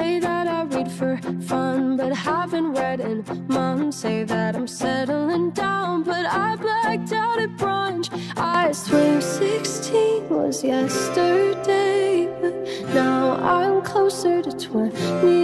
say that I read for fun, but haven't read in months. Say that I'm settling down, but I blacked out at brunch. I swear 16 was yesterday, but now I'm closer to 20.